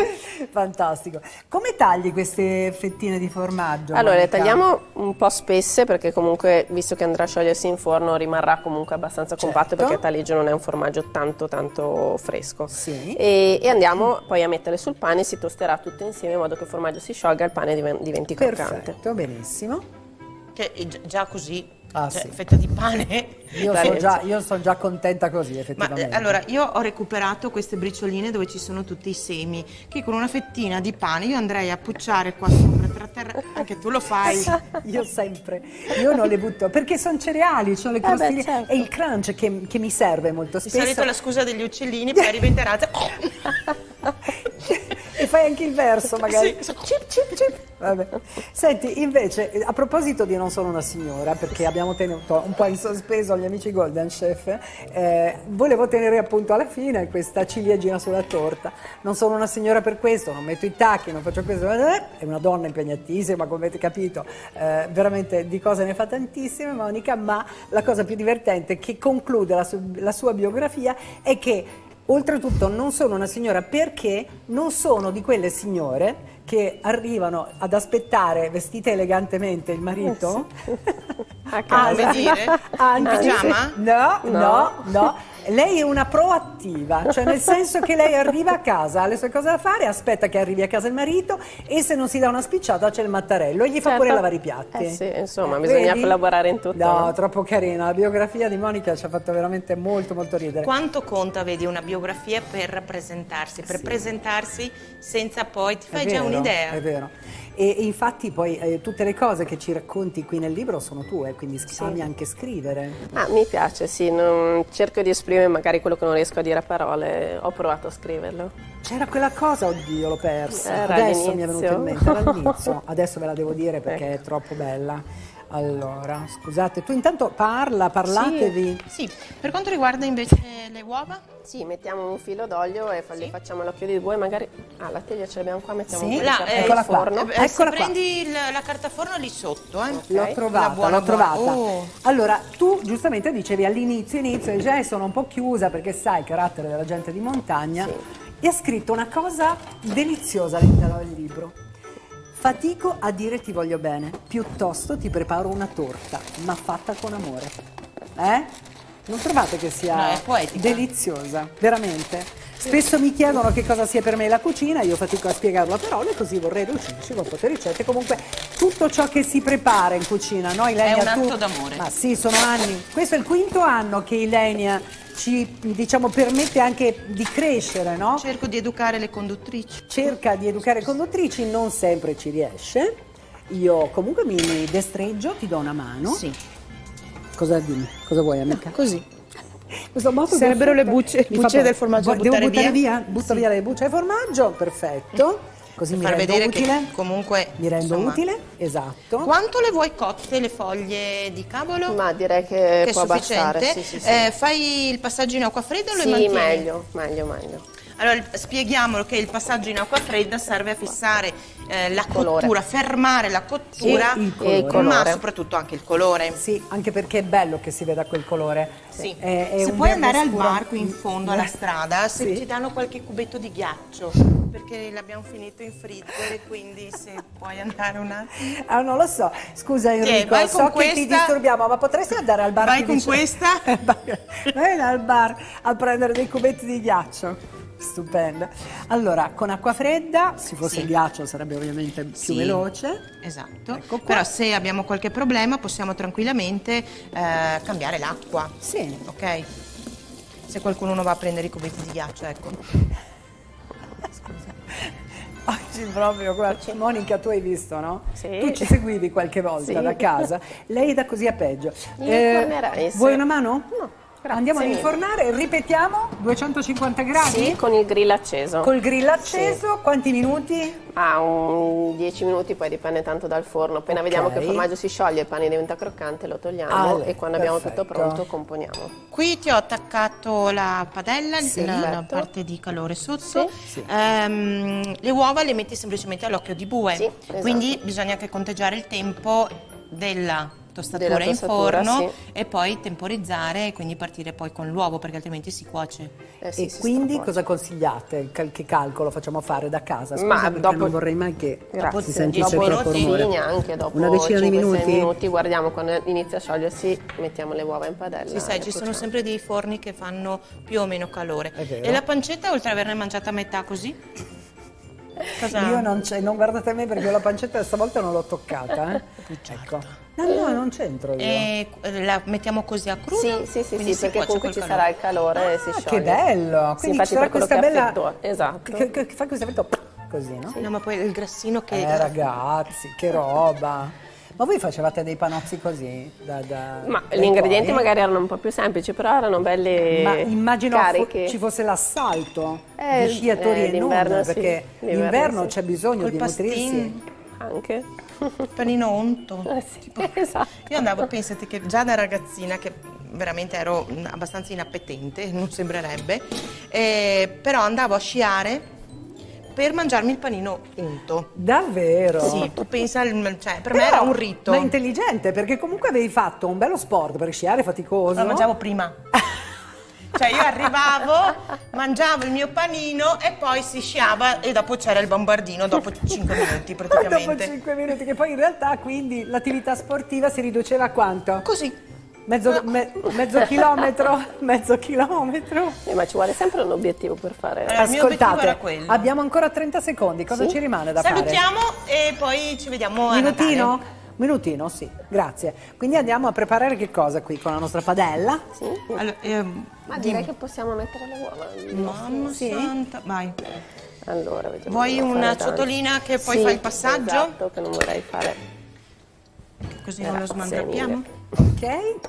Fantastico. Come tagli queste fettine di formaggio? Allora, le Monica? tagliamo un po' spesse perché comunque, visto che andrà a sciogliersi in forno, rimarrà comunque abbastanza compatto Certo. perché il taleggio non è un formaggio tanto tanto fresco. Sì. E, e andiamo poi a metterle sul pane, si tosterà tutto insieme in modo che il formaggio si sciolga e il pane diven- diventi croccante. Perfetto, benissimo. Che già così, Ah, cioè, sì. fetta di pane. Io sono già, io son già contenta così, Ma effettivamente. eh, allora io ho recuperato queste bricioline dove ci sono tutti i semi, che con una fettina di pane io andrei a pucciare qua sopra tra terra, anche tu lo fai. Io sempre, io non le butto perché sono cereali, sono le beh, crostine certo. e il crunch che, che mi serve molto Di spesso. solito la scusa degli uccellini, poi arriva in terrazza. e fai anche il verso magari. Sì. Cip, cip, cip. Vabbè. Senti, invece, a proposito di Non sono una signora, perché abbiamo tenuto un po' in sospeso gli amici Golden Chef, eh, volevo tenere appunto alla fine questa ciliegina sulla torta. Non sono una signora per questo, non metto i tacchi, non faccio questo, è una donna impegnatissima, come avete capito, eh, veramente di cose ne fa tantissime Monica, ma la cosa più divertente che conclude la, su- la sua biografia è che Oltretutto non sono una signora perché non sono di quelle signore che arrivano ad aspettare vestite elegantemente il marito A casa. Come dire? Anzi, In pigiama? No, no, No. Lei è una proattiva, cioè nel senso che lei arriva a casa, ha le sue cose da fare, aspetta che arrivi a casa il marito e se non si dà una spicciata c'è il mattarello e gli fa Certo. pure lavare i piatti. Eh sì, insomma, Eh, bisogna vedi? collaborare in tutto. No, no? troppo carina. La biografia di Monica ci ha fatto veramente molto molto ridere. Quanto conta, vedi, una biografia per rappresentarsi, per presentarsi senza poi ti È fai già vero, un'idea. È vero. E, e infatti poi eh, tutte le cose che ci racconti qui nel libro sono tue, quindi sc- ami anche scrivere. Ah, mi piace, sì, non- cerco di esprimere magari quello che non riesco a dire a parole, ho provato a scriverlo. C'era quella cosa, oddio, l'ho persa. Era Adesso mi è venuto in mente, all'inizio. Adesso ve la devo dire perché Ecco. è troppo bella. Allora, scusate, tu intanto parla, parlatevi. Sì, sì. Per quanto riguarda invece le uova? Sì, mettiamo un filo d'olio e fa- le facciamo all'occhio di bue, magari... Ah, la teglia ce l'abbiamo qua, mettiamo Sì. un po' di eh, Eccola qua. forno. Eh, Eccola qua. prendi il- la carta forno lì sotto, eh. L'ho Ok. trovata, La l'ho trovata. Oh. Allora, tu giustamente dicevi all'inizio, inizio, dice, "Eh, sono un po' chiusa perché sai il carattere della gente di montagna. E ha scritto una cosa deliziosa all'interno del libro. Fatico a dire ti voglio bene, piuttosto ti preparo una torta, ma fatta con amore. Eh? Non trovate che sia No, deliziosa, veramente? Spesso mi chiedono che cosa sia per me la cucina, io fatico a spiegarlo a parole, così vorrei riuscirci con poche ricette. Comunque tutto ciò che si prepara in cucina, no Ilenia? un tu- atto d'amore. Ma sì, sono anni. Questo è il quinto anno che Ilenia ci diciamo, permette anche di crescere, no? Cerco di educare le conduttrici. cerca di educare conduttrici, non sempre ci riesce. Io comunque mi destreggio, ti do una mano. Sì. Cosa dimmi? Cosa vuoi, amica? Così. Questo moto Sarebbero le bucce- Mi bucce del formaggio Devo buttare buttare via? via? Butto via le bucce di formaggio, perfetto. Così mi far rendo vedere utile. che comunque mi rendo insomma, utile, esatto. Quanto le vuoi cotte le foglie di cavolo? Ma direi che, che è può sufficiente. abbassare. Sì, sì, sì. Eh, fai il passaggio in acqua fredda o lo Sì, mantieni? meglio, meglio, meglio. Allora, spieghiamolo che il passaggio in acqua fredda serve a fissare eh, la colore. cottura, fermare la cottura, E il colore. ma soprattutto anche il colore. Sì, anche perché è bello che si veda quel colore. Sì. È- è se puoi andare al scuro. bar qui in fondo alla strada, se Sì. ci danno qualche cubetto di ghiaccio, perché l'abbiamo finito in freezer, quindi se puoi andare un attimo. Ah, non lo so. Scusa Enrico, vai so che ti disturbiamo, ma potresti andare al bar Vai con vicino? questa. Vai al bar a prendere dei cubetti di ghiaccio. Stupendo. Allora, con acqua fredda, se fosse Sì. il ghiaccio sarebbe ovviamente più Sì. veloce. Esatto, Ecco però se abbiamo qualche problema possiamo tranquillamente eh, cambiare l'acqua, Sì. ok? Se qualcuno non va a prendere i cubetti di ghiaccio, ecco. Oggi proprio, guarda, Monica, tu hai visto, no? Sì. Tu ci seguivi qualche volta Sì. da casa. Lei da così a peggio. Eh. Vuoi una mano? No, grazie Andiamo ad infornare, ripetiamo, 250 gradi? Sì, con il grill acceso. Col grill acceso, quanti minuti? Ah, un 10 minuti, poi dipende tanto dal forno. Appena Ok. vediamo che il formaggio si scioglie e il pane diventa croccante, lo togliamo Ale, e quando abbiamo tutto perfetto. pronto componiamo. Qui ti ho attaccato la padella, Sì. la, la Certo. parte di calore sotto. Sì. Ehm, le uova le metti semplicemente all'occhio di bue. Sì, esatto. Quindi bisogna anche conteggiare il tempo della tostatura in forno sì. e poi temporizzare e quindi partire poi con l'uovo perché altrimenti si cuoce. Eh sì, e si quindi cosa consigliate? Cal- che calcolo facciamo fare da casa? Scusa Ma dopo- non vorrei mai che Grazie. si sentisse dopo troppo rumore. neanche dopo Una decina di 5-6 minuti? minuti, guardiamo quando inizia a sciogliersi, mettiamo le uova in padella. Sì, sai, ci sono sempre dei forni che fanno più o meno calore. E la pancetta, oltre ad averne mangiata a metà così? Cosa? Io non, c'è, non guardate me perché io la pancetta stavolta non l'ho toccata. Eh? ecco. No, no, non c'entro io. E eh, la mettiamo così a crudo? Sì, sì, sì, quindi sì, si perché comunque ci sarà il calore e si Ah, scioglie. che bello! Sì, Quindi infatti ci sarà questa che bella... affetto- esatto. Che, che- che fa questo effetto così, no? No, ma poi il grassino che... Eh ragazzi, che roba! Ma voi facevate dei panozzi così? Da, da- Ma gli ingredienti cuori? magari erano un po' più semplici, però erano belli Ma immagino carichi. ci fosse l'assalto Eh, di sciatori eh, e non, d'inverno sì, perché d'inverno l'inverno sì. c'è bisogno Col di pastin. nutrirsi. Anche. Panino onto. Eh sì, esatto. Io andavo, pensate che già da ragazzina, che veramente ero abbastanza inappetente, non sembrerebbe, eh, però andavo a sciare per mangiarmi il panino unto. Davvero? Sì, tu pensa, al- cioè, per Però- me era un rito. Ma intelligente, perché comunque avevi fatto un bello sport per sciare faticoso. Lo mangiavo prima. Cioè io arrivavo, mangiavo il mio panino e poi si sciava e dopo c'era il bombardino dopo 5 minuti praticamente. dopo 5 minuti, che poi in realtà quindi l'attività sportiva si riduceva a quanto? Così. Mezzo, me- mezzo chilometro, mezzo chilometro. Eh, ma ci vuole sempre un obiettivo per fare. Eh, il mio obiettivo Ascoltate, era quello. abbiamo ancora 30 secondi, cosa Sì. ci rimane da Salutiamo e poi ci vediamo a fare? Minutino? Natale. Minutino, sì, grazie. Quindi andiamo a preparare che cosa qui con la nostra padella? Sì? Allora, ehm, Ma direi che possiamo mettere le uova. Mamma santa, vai. Allora, vediamo. Vuoi una tanto. ciotolina che poi Sì, fa il passaggio? Esatto, che non vorrei fare. Così non lo mille. Ok? E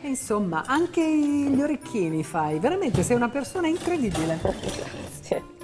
Insomma, anche gli orecchini fai, veramente sei una persona incredibile. Grazie.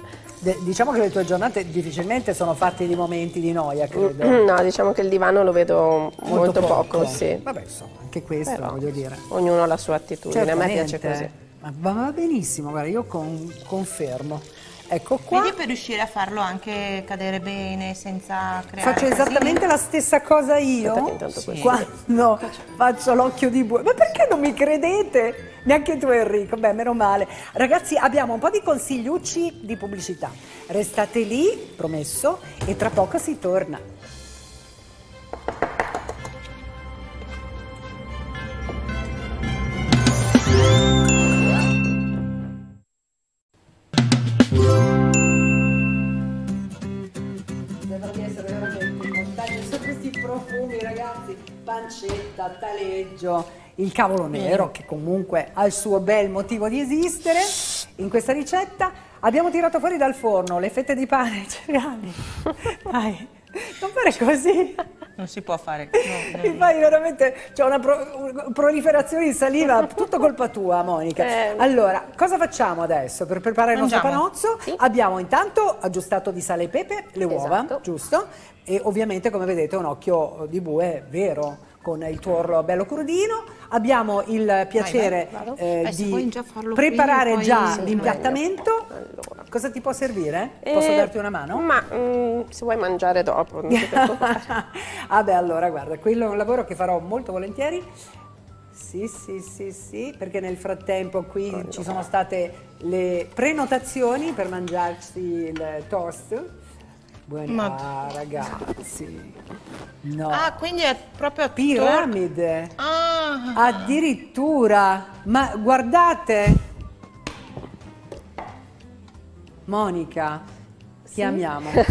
De- diciamo che le tue giornate difficilmente sono fatte di momenti di noia, credo. No, diciamo che il divano lo vedo molto, poco, sì. Vabbè, insomma, anche questo Però, voglio dire. Ognuno ha la sua attitudine, a me piace così. Ma va va benissimo, guarda, io con- confermo. Ecco qua. Vedi per riuscire a farlo anche cadere bene senza creare Faccio casini? esattamente la stessa cosa io questo- quando faccio l'occhio di bue. Ma perché non mi credete? Neanche tu Enrico, beh meno male. Ragazzi abbiamo un po' di consigliucci di pubblicità. Restate lì, promesso, e tra poco si torna. Pancetta, taleggio, il cavolo nero che comunque ha il suo bel motivo di esistere. In questa ricetta abbiamo tirato fuori dal forno le fette di pane cereali. Dai, non fare così. Non si può fare. no, no. Mi fai veramente, c'è una pro- proliferazione di saliva, tutto colpa tua Monica. Eh. Allora, cosa facciamo adesso per preparare il nostro Mangiamo. panozzo? Sì. Abbiamo intanto aggiustato di sale e pepe le uova, Esatto. giusto? E ovviamente come vedete un occhio di bue vero con il tuorlo bello crudino. Abbiamo il piacere vai, eh, Eh, se di vuoi già preparare poi- già l'impiattamento. Allora. Cosa ti può servire? Posso Eh, darti una mano? Ma mm, se vuoi mangiare dopo, non ti preoccupare. Vabbè, allora, guarda, quello è un lavoro che farò molto volentieri. Sì, sì, sì, sì, perché nel frattempo qui ci sono state le prenotazioni per mangiarsi il toast. Buona, Ma- ragazzi. No. Ah, quindi è proprio Piramide. Ah, Addirittura. Ma guardate. Monica, ti amiamo.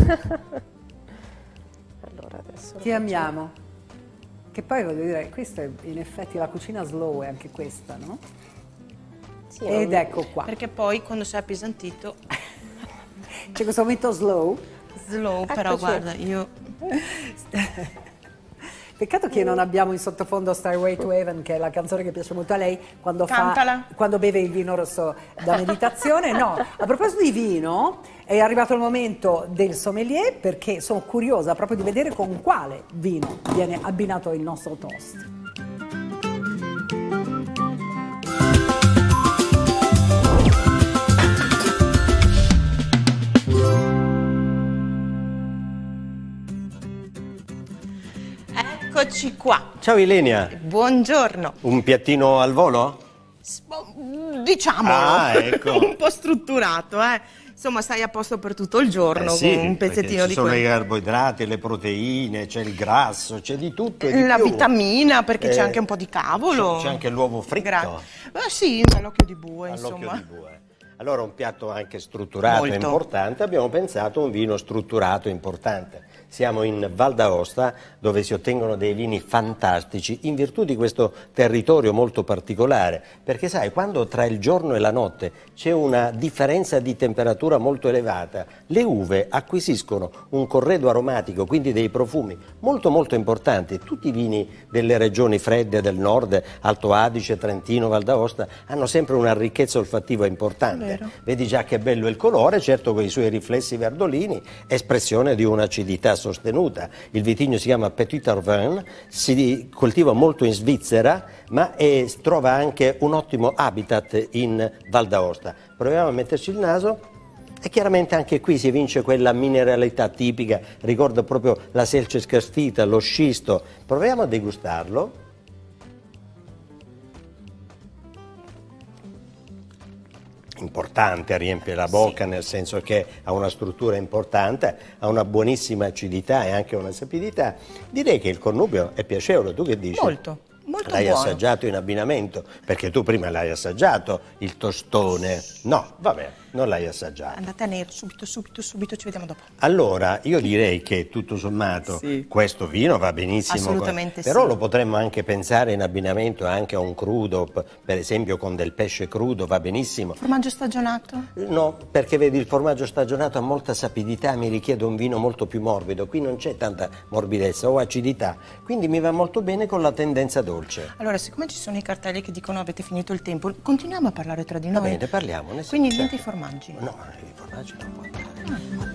Allora adesso Ti amiamo. Che poi voglio dire, questa è in effetti la cucina slow è anche questa, no? sì, Ed ecco qua. perché poi quando sei appesantito, C'è questo momento slow. Slow, però Eccoci. guarda, io Peccato che non abbiamo in sottofondo Starway to Heaven, che è la canzone che piace molto a lei quando, fa, quando beve il vino rosso da meditazione. No, a proposito di vino, è arrivato il momento del sommelier perché sono curiosa proprio di vedere con quale vino viene abbinato il nostro toast. Eccoci qua. Ciao Ilenia, Buongiorno. un piattino al volo? Diciamolo, Ah, ecco. un po' strutturato, eh. Insomma, stai a posto per tutto il giorno Eh sì, con un pezzettino ci di sono quello. i carboidrati, le proteine, c'è il grasso, c'è di tutto di La più. vitamina, perché c'è Eh, anche un po' di cavolo. C'è, c'è anche l'uovo fritto. Gra- Eh, sì, all'occhio di bue, all'occhio insomma. di bue. Allora un piatto anche strutturato e importante, abbiamo pensato a un vino strutturato e importante. Siamo in Val d'Aosta dove si ottengono dei vini fantastici in virtù di questo territorio molto particolare, perché sai, quando tra il giorno e la notte c'è una differenza di temperatura molto elevata, le uve acquisiscono un corredo aromatico, quindi dei profumi molto molto importanti. Tutti i vini delle regioni fredde del nord, Alto Adige, Trentino, Val d'Aosta, hanno sempre una ricchezza olfattiva importante. Vedi già che bello il colore, certo con i suoi riflessi verdolini, espressione di un'acidità sostenuta. Il vitigno si chiama Petit Arvin, si coltiva molto in Svizzera, ma è- trova anche un ottimo habitat in Val d'Aosta. Proviamo a metterci il naso. E chiaramente anche qui si evince quella mineralità tipica, ricorda proprio la selce scarstita, lo scisto. Proviamo a degustarlo. Importante, riempie la bocca nel senso che ha una struttura importante, ha una buonissima acidità e anche una sapidità. Direi che il connubio è piacevole, tu che dici? Molto. Molto l'hai buono. assaggiato in abbinamento, perché tu prima l'hai assaggiato il tostone. No, vabbè, non l'hai assaggiato. Andate a nero, subito, subito, subito, ci vediamo dopo. Allora, io direi che tutto sommato Sì. questo vino va benissimo. Assolutamente Però sì. lo potremmo anche pensare in abbinamento anche a un crudo, per esempio con del pesce crudo, va benissimo. Formaggio stagionato? No, perché vedi il formaggio stagionato ha molta sapidità, mi richiede un vino molto più morbido, qui non c'è tanta morbidezza o acidità, quindi mi va molto bene con la tendenza dolce. Allora, siccome ci sono i cartelli che dicono avete finito il tempo, continuiamo a parlare tra di Va noi. bene, parliamone. sì, Quindi certo. niente i formaggi. No, i formaggi non puoi parlare.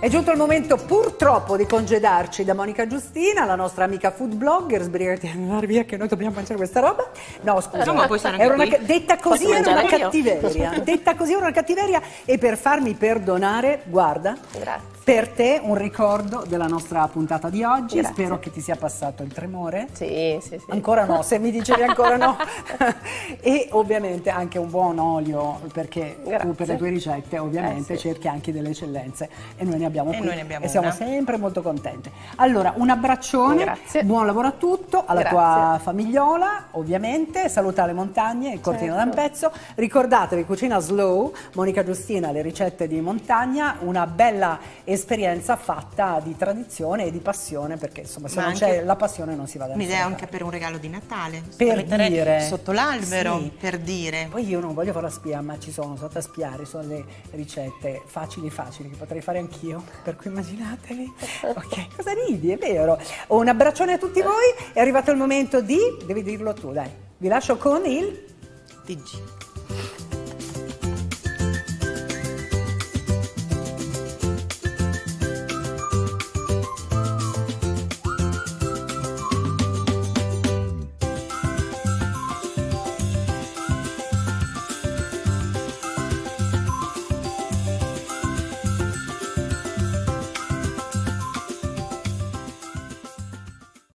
È giunto il momento purtroppo di congedarci da Monica Giustina, la nostra amica food blogger, sbrigati a andare via che noi dobbiamo mangiare questa roba. No, scusa, No, ma era una detta così Posso era una cattiveria, detta così era una cattiveria e per farmi perdonare, guarda, Grazie. Per te un ricordo della nostra puntata di oggi, Grazie. spero che ti sia passato il tremore. Sì, sì, sì. Ancora no, se mi dicevi ancora no. e ovviamente anche un buon olio, perché tu Grazie. per le tue ricette ovviamente Eh, sì. cerchi anche delle eccellenze e noi ne abbiamo E qui noi ne abbiamo e siamo una. sempre molto contente. Allora, un abbraccione, Grazie. buon lavoro a tutto, alla tua famigliola ovviamente, saluta le montagne, il Cortino Certo. d'Ampezzo, ricordatevi Cucina Slow, Monica Giustina, le ricette di montagna, una bella esperienza fatta di tradizione e di passione perché insomma se Ma non anche- c'è la passione non si va da Un'idea nessuna anche parte. per un regalo di Natale. Per dire. Sotto l'albero, Sì. per dire. Poi io non voglio fare la spia, ma ci sono, sotto a spiare, sono le ricette facili facili che potrei fare anch'io, per cui immaginatevi. Ok, cosa ridi, è vero. Un abbraccione a tutti voi, è arrivato il momento di, devi dirlo tu, dai. Vi lascio con il TG.